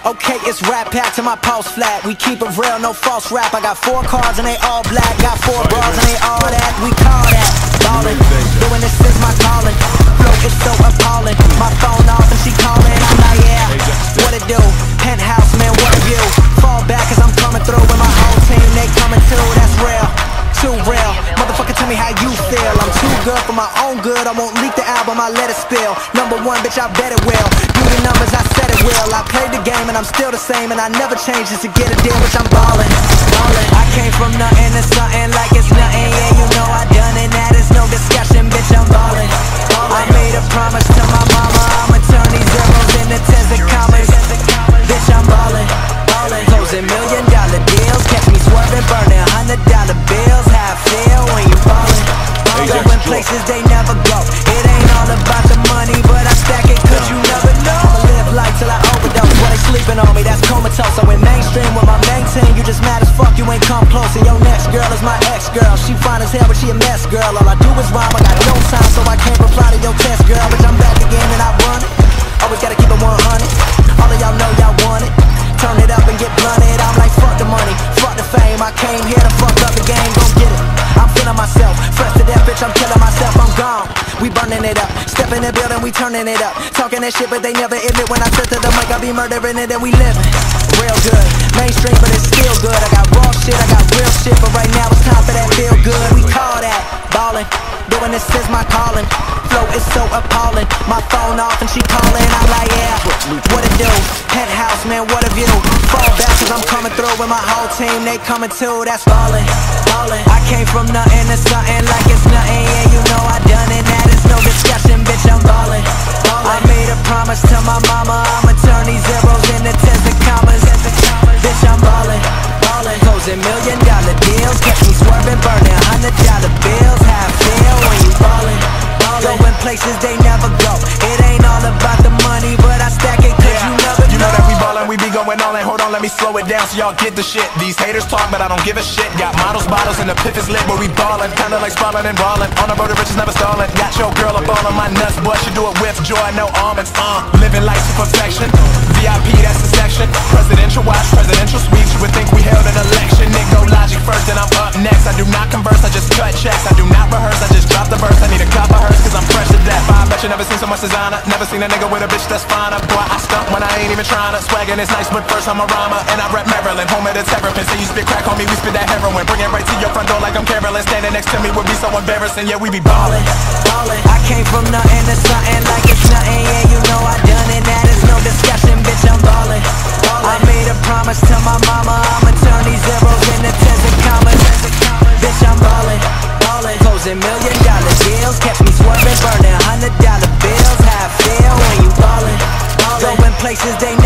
Okay, it's rap pack to my pulse flat. We keep it real, no false rap. I got four cards and they all black. Got four bras and they all that. We call that ballin'. Doing this is my calling. Flow is so appalling. My phone off and she calling. I'm like, yeah, what it do? Penthouse, man, what a view. Fall back cause I'm coming through with my whole team. They coming too, that's real. Too real. Motherfucker, tell me how you feel. I'm too good for my own good. I won't leak the album, I let it spill. Number one, bitch, I bet it will. Do the numbers, I said it will. I played the game and I'm still the same. And I never change just to get a deal, bitch, I'm ballin'. ballin'. I came from nothing to something like it's nothing. Yeah, you know I done it. That is no discussion, bitch, I'm ballin'. I made a promise to my mama. I'ma turn these zeros into tens and commas. Bitch, I'm ballin'. ballin'. Closing million dollar deals. Catch me swerving, burning hundred dollar bills. How I feel when you ballin'. Going places they never girl. She fine as hell, but she a mess girl. All I do is rhyme, I got no time, so I can't reply to your test, girl. Bitch, I'm back again and I run it. Always gotta keep it 100. All of y'all know y'all want it. Turn it up and get blunted. I'm like, fuck the money, fuck the fame. I came here to fuck up the game, gon' get it. I'm feeling myself, fresh to death, bitch. I'm killing myself. I'm gone. We burning it up. Step in the building, we turning it up. Talking that shit, but they never admit when I sit to the mic, I be murdering it and we living real good. Mainstream, but it's still good. Is so appalling. My phone off and she calling. I'm like, yeah, what it do? Penthouse, man, what a view. Fall back cause I'm coming through with my whole team. They coming too, that's ballin'. ballin'. I came from nothing to something like it's nothing. Yeah, you know I done it. Places they never go. It ain't all about the money, but I stack it cause you never You know that we ballin', we be going all in. Hold on, let me slow it down so y'all get the shit. These haters talk, but I don't give a shit. Got models, bottles, and the piff is lit, but we ballin'. Kinda like sprawling and brawling. On the road to riches, never stallin'. Got your girl up all on my nuts, but she do it with joy, no almonds. Uh, living life to perfection. VIP, that's the section. Presidential watch, presidential suites. My designer Never seen a nigga with a bitch that's finer. Boy, I stunt when I ain't even trying to Swaggin' is nice, but first I'm a rhymer. And I rap Maryland, home of the terrapin Say you spit crack on me, we spit that heroin. Bring it right to your front door like I'm Carolyn. Standing next to me would be so embarrassing. Yeah, we be ballin', ballin' I came from nothing to something like it's nothing. Yeah, you know I did places they